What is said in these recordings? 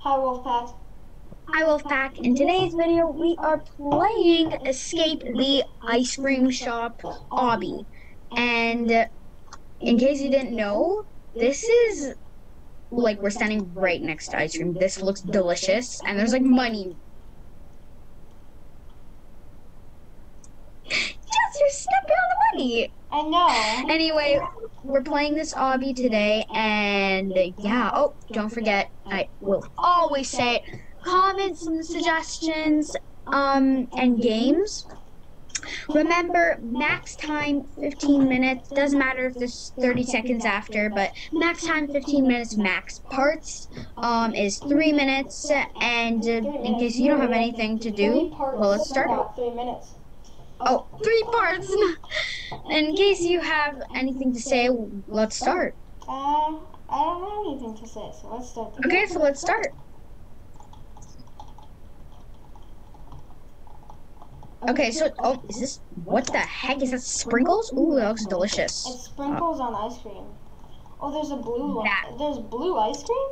Hi, Wolfpack. Hi Wolfpack. In today's video, we are playing Escape the Ice Cream Shop Obby. And in case you didn't know, this is like we're standing right next to ice cream. This looks delicious, and there's like money. Yes, you're stepping on the money. I know. Anyway, we're playing this obby today, and yeah. Oh, don't forget, I will always say it. Comments and suggestions, um, and games. Remember, max time 15 minutes. Doesn't matter if there's 30 seconds after, but max time 15 minutes max. Parts um, is three minutes, and uh, in case you don't have anything to do, well, let's start. Three minutes. Oh, three parts. In case you have anything to say, let's start. Uh, I don't have anything to say, so let's start. Okay, so let's start. Okay, so oh, is this what the heck is that? Sprinkles? Ooh, that looks delicious. It's sprinkles on ice cream. Oh, there's a blue one. That- There's blue ice cream?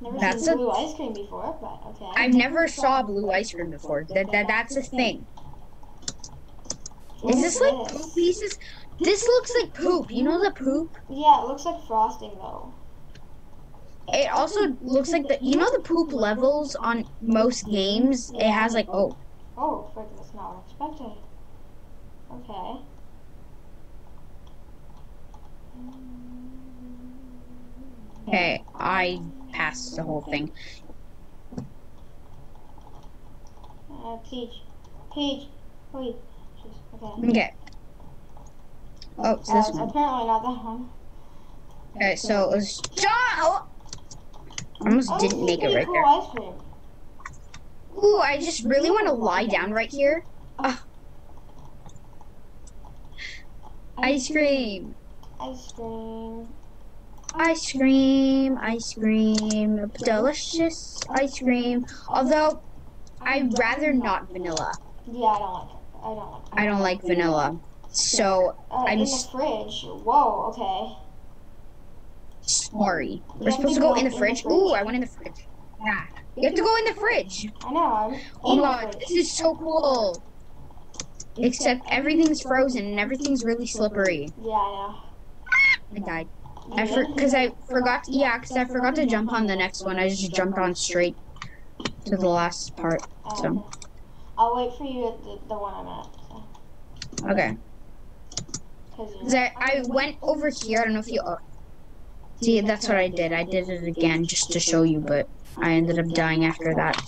Never That's seen a- blue ice cream before, but okay. I've never saw blue ice cream before. That, that that's a thing. Is this like poop pieces? This looks like poop. You know the poop? Yeah, it looks like frosting though. It also looks like the you know the poop levels on most games. It has like oh Oh, frick, that's not what I expected. Okay. okay I passed the whole thing. Uh, Peach. Peach. Wait. Okay. Okay. Oh, it's this one. apparently not that one. Okay, so let's John. Oh, I almost Oh, didn't make it right cool there. ice cream. Ooh, I just really want to lie down right here. Ah. Ice cream, Ice cream. ice cream, ice cream, delicious ice cream. Although, I'd rather not vanilla. Yeah, I don't like it. I don't like. I don't like vanilla. So, Uh, I'm in the fridge. Whoa, okay. sorry. We're supposed to go go in the in the fridge. fridge. Ooh, I went in the fridge. Yeah. You have to go in the fridge. I know, I'm Oh my god, this is so cool. Except everything's frozen and everything's really slippery. Yeah, I I died. know. I for, cause I forgot. Yeah, cause I forgot to jump on the next one. I just jumped on straight to the last part. Uh, So okay. I'll wait for you at the, the one I'm at. So, okay. cause I, I went over here. I don't know if you. Oh, see, that's what I did. I did it again just to show you, but I ended up dying after that.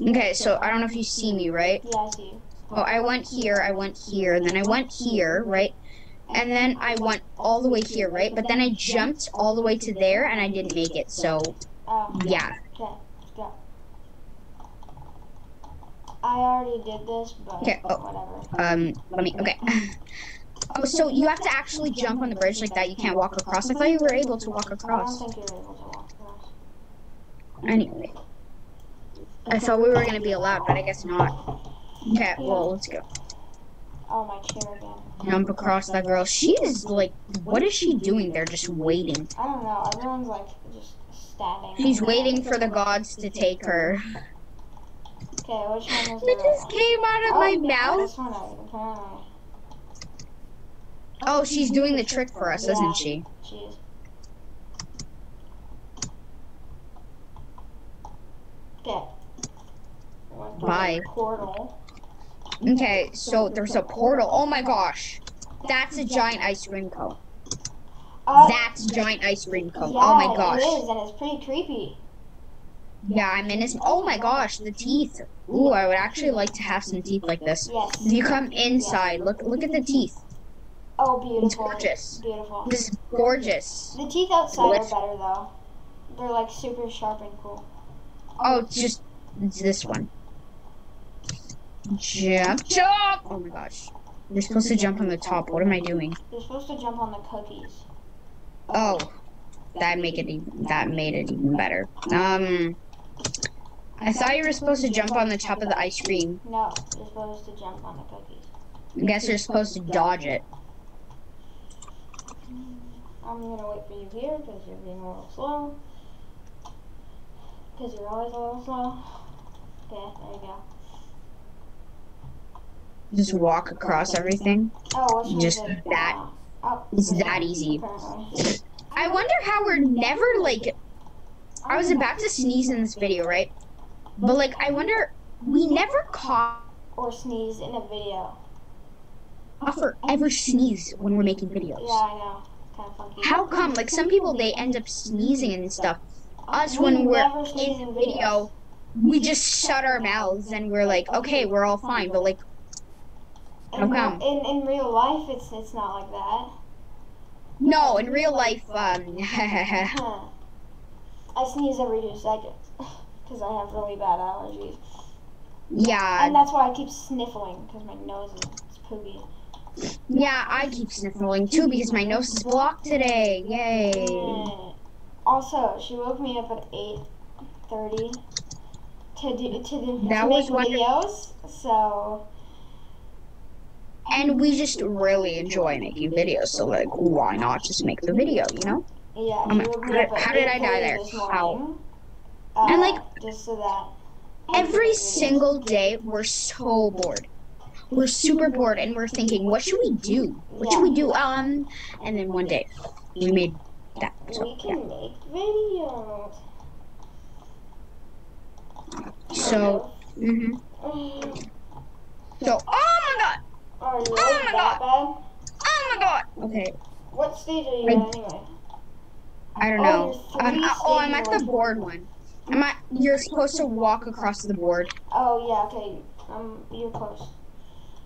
Okay, so I don't know if you see me, right? yeah, I see you. Oh, I went here, I went here, and then I went here, right? And then I went all the way here, right? But then I jumped all the way to there, and I didn't make it. So, Oh, yeah. okay, let's go. I already did this, but Okay, oh. whatever. Um, let me, okay. Oh, so you have to actually jump on the bridge like that. You can't walk across. I thought you were able to walk I don't across. think you're able to walk across. Anyway. I thought we were going to be allowed, but I guess not. Okay, well, let's go. Oh, my chair again. Jump across that girl. She is like, what is she doing there? Just waiting. I don't know. Everyone's like just standing. She's waiting for the gods to take her. Okay, which one is It the just came out of my Oh, mouth. This one, I- apparently. Oh, she's doing the trick for us, Yeah. isn't she? Jeez. Okay. Went through the Bye. Portal. Okay, so there's a portal. Oh my gosh. That's a giant ice cream cone. Uh, That's giant ice cream cone. yeah, Oh my gosh. It is, gosh. and it's pretty creepy. Yeah, I'm in this. Oh my gosh, the teeth. Ooh, I would actually like to have some teeth like this. Yes. You come inside, look look at the teeth. Oh, beautiful. It's gorgeous. Beautiful. This is gorgeous. The teeth outside are Let's- better though. They're like super sharp and cool. Oh, it's just it's this one. Jump, jump! Oh my gosh. You're supposed to jump on the top. What am I doing? You're supposed to jump on the cookies. Oh, that make it even, that made it even better. Um, I thought you were supposed to jump on the top of the ice cream. No, you're supposed to jump on the cookies. I guess you're supposed to dodge it. I'm gonna wait for you here because you're being a little slow. Because you're always a little slow. Okay, there you go. Just walk across everything. Oh, what's Just that- Oh, It's that easy. apparently. I wonder how we're never like. I was about to sneeze in this video, right? But like, I wonder we never cough Or sneeze in a video. or ever sneeze when we're making videos. Yeah, I know. Kind of funky. How come? Like some people, they end up sneezing and stuff. Us, when we're in video, we just shut our mouths and we're like, okay, we're all fine. But like, In, How come? in in real life, it's it's not like that. no, in real life, um. I sneeze every two seconds because I have really bad allergies, Yeah. and that's why I keep sniffling because my nose is poopy. yeah, I keep sniffling too because my nose is blocked today. Yay! Mm. Also, she woke me up at eight thirty to do to do That to make videos. So And we just really enjoy making videos, so like, why not just make the video, you know? Yeah, Um, how did- how did I die there? How? uh, And, like, just so that Every single day, we're so bored. We're super bored, and we're thinking, what should we do? What should we do? Um, and then one day, we made that. So, we yeah. can make videos. So, Mm. so, oh my god, Oh, you Oh my that bad? oh my god. Okay, What stage are you I- anyway? I don't Oh, know. you're Um, uh, oh, I'm at the board one. I'm at, you're supposed to walk across the board. Oh yeah, okay. Um, you're close.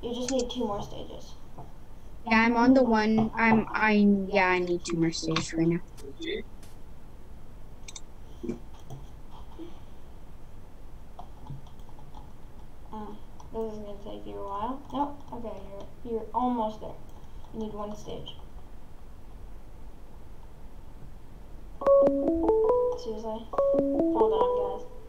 You just need two more stages. Yeah, I'm on the one. I'm. I. Yeah, I need two more stages right now. This is gonna take you a while. Nope. Okay, you're you're almost there. You need one stage. Seriously? Hold on, guys.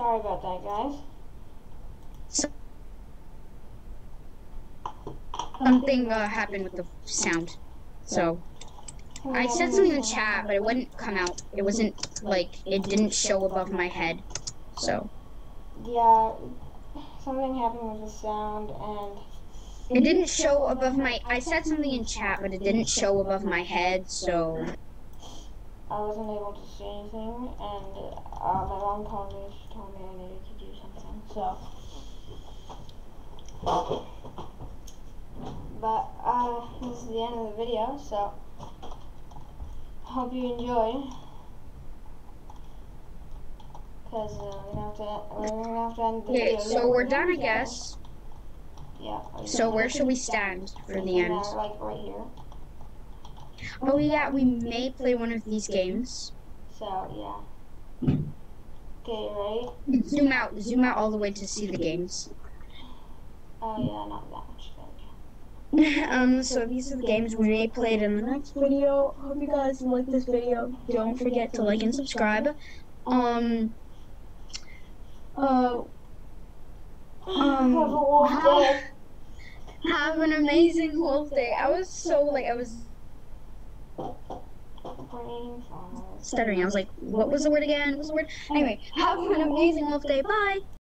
Sorry about that, guys. Something uh, happened with the sound. So I said something in the chat, but it wouldn't come out. It wasn't like it didn't show above my head. So Yeah, something happened with the sound, and it didn't show above my. I said something in chat, but it didn't show above my head. So I wasn't able to see anything. And uh, my mom called me. She told me I needed to do something. So but this is the end of the video, so hope you enjoyed. Cause uh, we're gonna have to we're gonna have to end the Okay, video. so we're done, I guess. Yeah. So where should we stand for the end? uh, like right here. Oh yeah, we may play one of these games. So yeah. Okay, ready? Zoom out, zoom out all the way to see the games. Oh yeah, not that much um, so these are the games we may play in the next video. Hope you guys like this video. Don't forget to like and subscribe. Um, uh, Um, Have a long how- day. have an amazing wolf day. I was so like I was. Stuttering. I was like, what was the word again? What was the word? Anyway, have an amazing wolf day. Bye.